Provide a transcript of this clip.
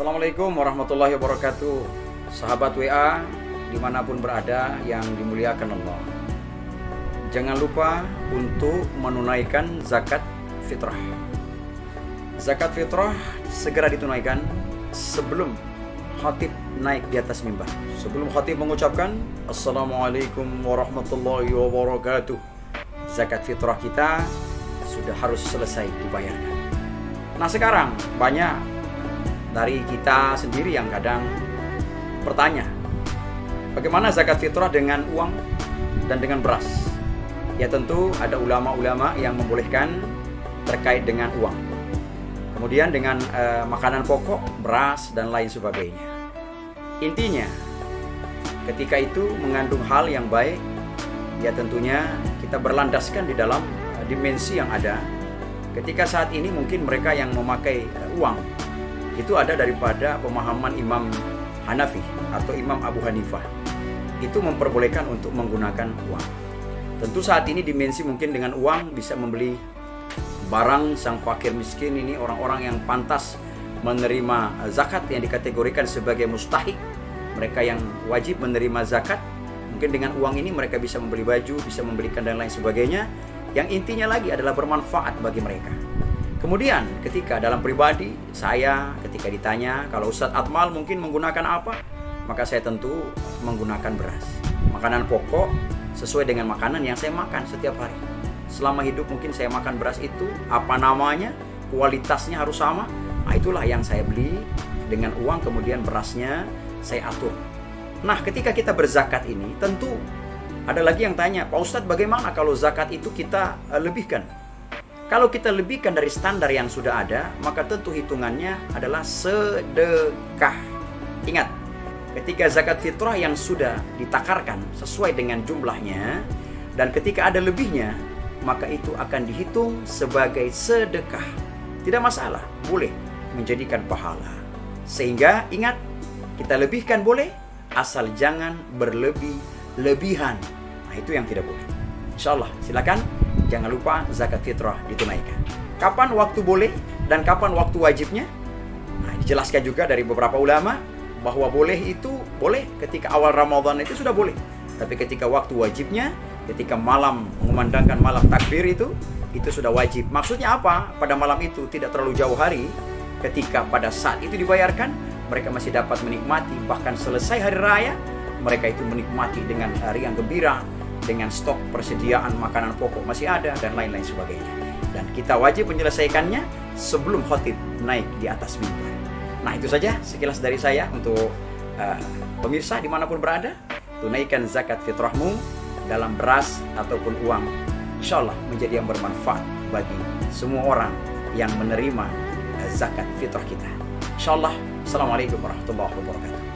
Assalamualaikum warahmatullahi wabarakatuh. Sahabat WA di mana pun berada yang dimuliakan Allah. Jangan lupa untuk menunaikan zakat fitrah. Zakat fitrah segera ditunaikan sebelum khatib naik di atas mimbar. Sebelum khatib mengucapkan Assalamualaikum warahmatullahi wabarakatuh. Zakat fitrah kita sudah harus selesai dibayarkan. Nah sekarang banyak dari kita sendiri yang kadang bertanya, bagaimana zakat fitrah dengan uang dan dengan beras? Ya tentu ada ulama-ulama yang membolehkan terkait dengan uang. Kemudian dengan uh, makanan pokok, beras dan lain sebagainya. Intinya, ketika itu mengandung hal yang baik, ya tentunya kita berlandaskan di dalam uh, dimensi yang ada. Ketika saat ini mungkin mereka yang memakai uh, uang itu ada daripada pemahaman Imam Hanafi atau Imam Abu Hanifah. Itu memperbolehkan untuk menggunakan uang. Tentu saat ini dimensi mungkin dengan uang bisa membeli barang sang fakir miskin ini orang-orang yang pantas menerima zakat yang dikategorikan sebagai mustahik. Mereka yang wajib menerima zakat mungkin dengan uang ini mereka bisa membeli baju, bisa membelikan dan lain sebagainya. Yang intinya lagi adalah bermanfaat bagi mereka. Kemudian ketika dalam pribadi saya ketika ditanya kalau Ustadz Atmal mungkin menggunakan apa? Maka saya tentu menggunakan beras. Makanan pokok sesuai dengan makanan yang saya makan setiap hari. Selama hidup mungkin saya makan beras itu apa namanya? Kualitasnya harus sama. Nah, itulah yang saya beli dengan uang kemudian berasnya saya atur. Nah, ketika kita berzakat ini tentu ada lagi yang tanya, Pak Ustadz bagaimana kalau zakat itu kita eh, lebihkan? Kalau kita lebihkan dari standar yang sudah ada, maka tentu hitungannya adalah sedekah. Ingat, ketika zakat fitrah yang sudah ditakarkan sesuai dengan jumlahnya, dan ketika ada lebihnya, maka itu akan dihitung sebagai sedekah. Tidak masalah, boleh menjadikan pahala. Sehingga ingat, kita lebihkan boleh, asal jangan berlebih-lebihan. Nah, itu yang tidak boleh. Insya Allah, silakan jangan lupa zakat fitrah ditunaikan. Kapan waktu boleh dan kapan waktu wajibnya? Nah, dijelaskan juga dari beberapa ulama bahwa boleh itu boleh ketika awal Ramadan itu sudah boleh. Tapi ketika waktu wajibnya, ketika malam mengumandangkan malam takbir itu, itu sudah wajib. Maksudnya apa? Pada malam itu tidak terlalu jauh hari, ketika pada saat itu dibayarkan, mereka masih dapat menikmati bahkan selesai hari raya, mereka itu menikmati dengan hari yang gembira, dengan stok persediaan makanan pokok masih ada dan lain-lain sebagainya. Dan kita wajib menyelesaikannya sebelum khotib naik di atas mimbar. Nah itu saja sekilas dari saya untuk uh, pemirsa di mana pun berada. Tunaikan zakat fitrahmu dalam beras ataupun uang. Insya Allah menjadi yang bermanfaat bagi semua orang yang menerima uh, zakat fitrah kita. Insya Allah. Assalamualaikum warahmatullahi wabarakatuh.